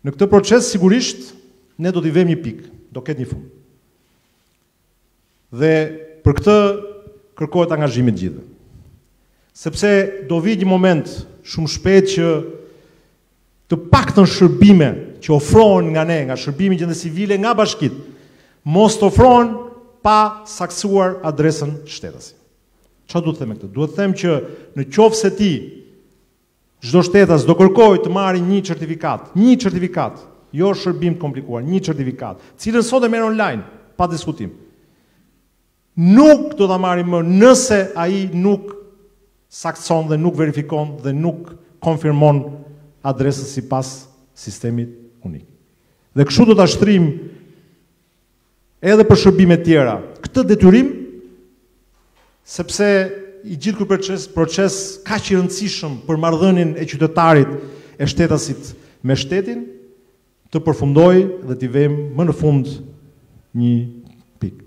Në këtë proces sigurisht ne do t'i vëmë një pikë, do ketë një fund. Dhe për këtë kërkohet angazhimi i të gjithëve. Sepse do vijë një moment shumë shpejt që të paktën shërbime që ofrohen nga ne, nga shërbimi i gjendjes civile, nga bashkitë, mos të ofrohen pa saktësuar adresën shtetasi. Çfarë dua të them me këtë? Dua të them që në qoftë se ti Çdo shtetas do kërkojë të marrë një certifikatë, një certifikatë, jo shërbim të komplikuar, një certifikatë, të cilën sot e merr online, pa diskutim. Nuk do ta marri më nëse ai nuk saktëson dhe nuk verifikon dhe nuk konfirmon adresën sipas sistemit unik. Dhe kështu do ta shtrijmë edhe për shërbime të tjera këtë detyrim sepse i gjithë ky proces kaq i rëndësishëm për marrëdhënien e qytetarit e shtetasit me shtetin të përfundojë dhe t'i vejmë më në fund një pikë.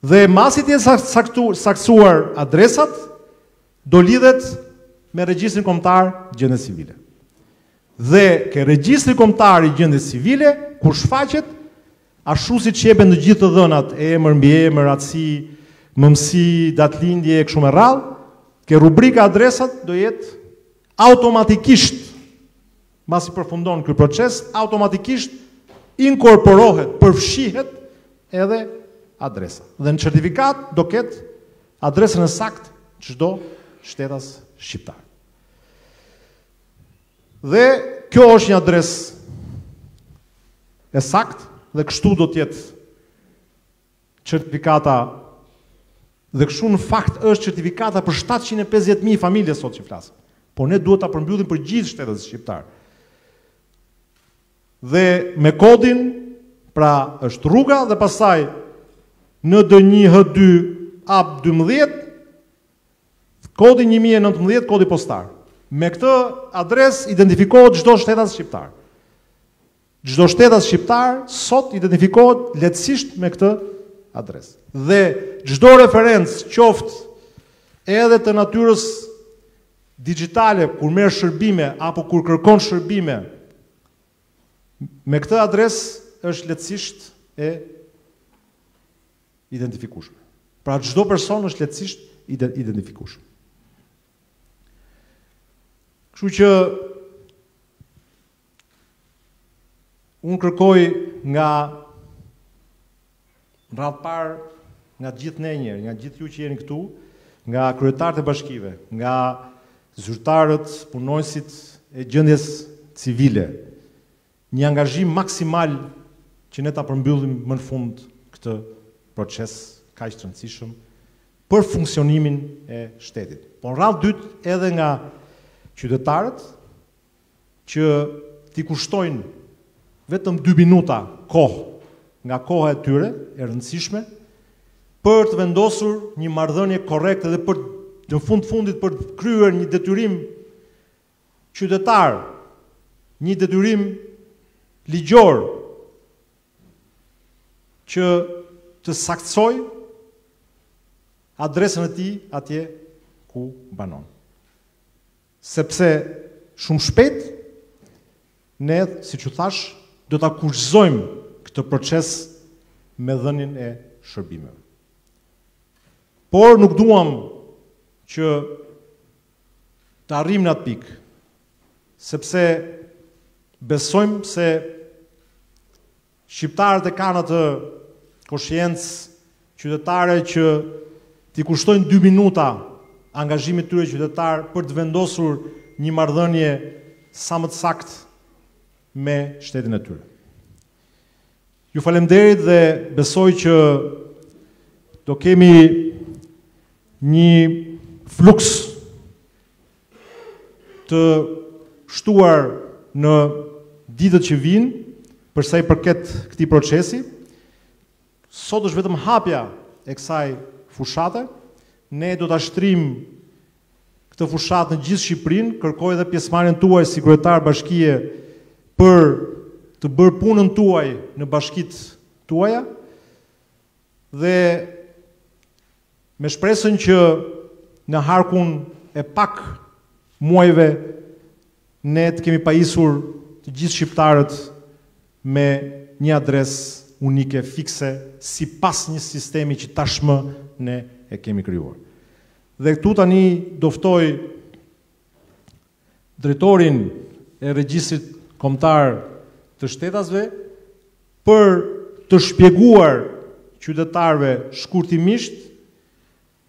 Dhe masi të jenë saktësuar adresat, do lidhet me Regjistrin Kombëtar të Gjendjes Civile. Dhe ke Regjistri Kombëtar i Gjendjes Civile, kur shfaqet, ashtu siç jepen të gjithë të dhënat, e emër, mbiemër, atësi, mëmësi, datëlindje, e kështu me radhë, ke rubrika adresa do jetë automatikisht Masi përfundon ky proces, automatikisht inkorporohet, përfshihet edhe adresa. Dhe në certifikatë do ketë adresën e saktë çdo shtetas shqiptar. Dhe kjo është një adresë e saktë dhe kështu do të jetë Certifikata Dhe kështu në fakt është certifikata për shtatëqind e pesëdhjetë mijë familje sot që flasim. Por ne duhet ta përmbyllim për gjithë shtetasit shqiptarë. Dhe me kodin, pra është rruga dhe pastaj në dë një hë dy ap dymbëdhjetë kodi një mijë e nëntëmbëdhjetë kodi postar. Me këtë adresë identifikohet çdo shtetas shqiptar. Çdo shtetas shqiptar sot identifikohet lehtësisht me këtë adresë. Dhe çdo referencë, qoftë edhe të natyrës dixhitale kur merr shërbime apo kur kërkon shërbime me këtë adresë është lehtësisht e identifikueshme. Pra çdo person është lehtësisht i identifikueshëm. Kështu që Unë kërkoj në radhë të parë nga të gjithë ne njëherë, nga të gjithë ju që jeni këtu, nga kryetarët e bashkive, nga zyrtarët, punonjësit e gjendjes civile, një angazhim maksimal që ne ta përmbyllim më në fund këtë proces kaq të rëndësishëm për funksionimin e shtetit. Po në radhë të dytë edhe nga qytetarët, që t'i kushtojnë vetëm dy minuta kohë nga koha e tyre e rëndësishme për të vendosur një marrëdhënie korrekte dhe për në fund të fundit për të kryer një detyrim qytetar, një detyrim ligjor që të saktësojë adresën e tij atje ku banon. Sepse shumë shpejt ne, siç ju thashë, do ta kushtëzojmë këtë proces me dhënien e shërbimeve. Por nuk duam që të arrijmë në atë pikë, sepse besojmë se Shqiptarët e kanë atë koshiencë qytetare që t'i kushtojnë dy minuta angazhimit të tyre qytetar për të vendosur një marrëdhënie sa më të saktë me shtetin e tyre. Ju falemderit dhe besoj që do kemi një fluks të shtuar në ditët që vijnë për sa i përket këtij procesi. Sot është vetëm hapja e kësaj fushate. Ne do ta shtrijmë këtë fushatë në gjithë Shqipërinë, kërkoj edhe pjesëmarrjen tuaj si kryetarë bashkie për të bërë punën tuaj në bashkitë tuaja. Dhe me shpresën që në harkun e pak muajve ne të kemi pajisur të gjithë shqiptarët me një adresë unike fikse sipas një sistemi që tashmë ne e kemi krijuar. Dhe këtu tani do ftoj Drejtorin e Regjistrit Kombëtar të Shtetasve për të shpjeguar qytetarëve shkurtimisht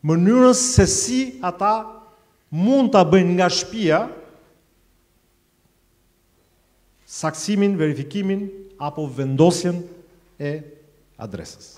mënyrën se si ata mund ta bëjnë nga shtëpia saktësimin, verifikimin apo vendosjen e adresës.